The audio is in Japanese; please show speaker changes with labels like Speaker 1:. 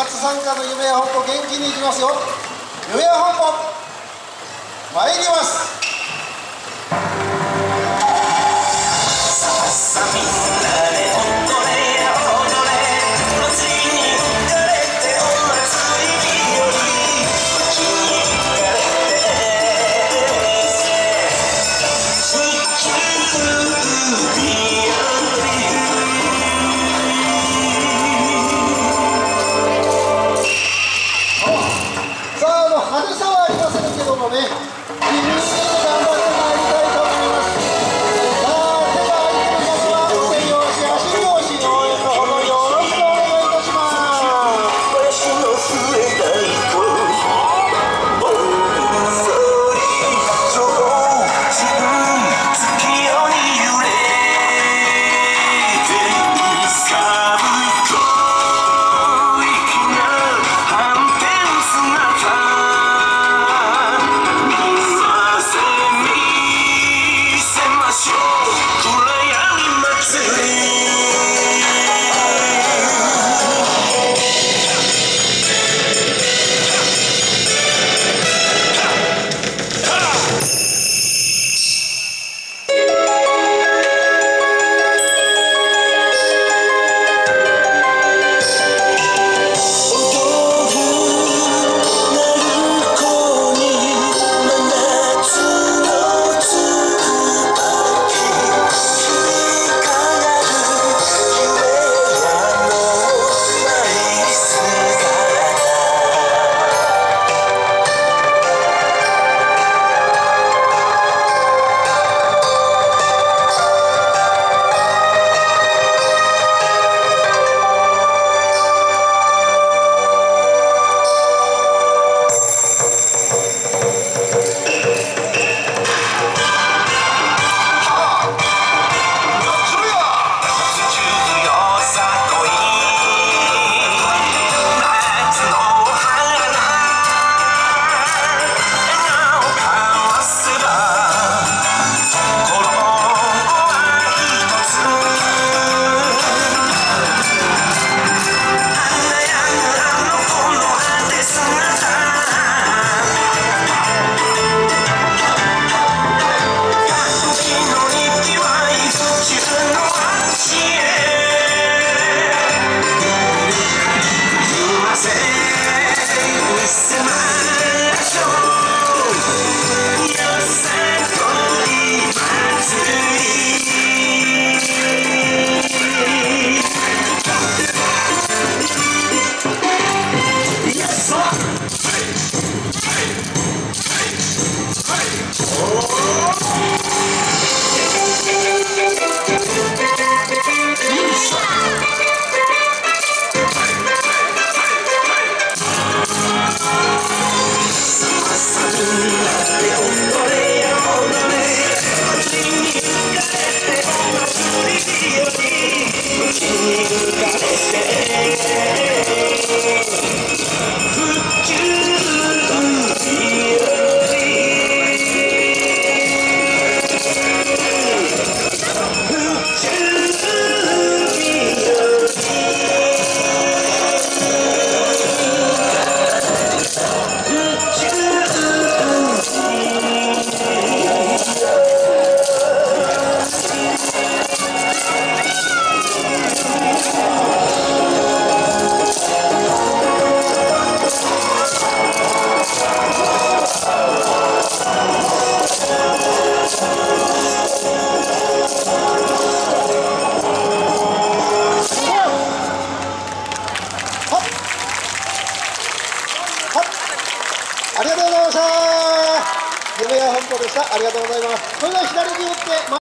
Speaker 1: 初参加の夢や本舗元気にいきますよ。夢や本舗参ります。
Speaker 2: 可以
Speaker 1: Suck! ありが
Speaker 2: とう
Speaker 1: ございました。夢や本舗でした。ありがとうございます。それでは左に寄って。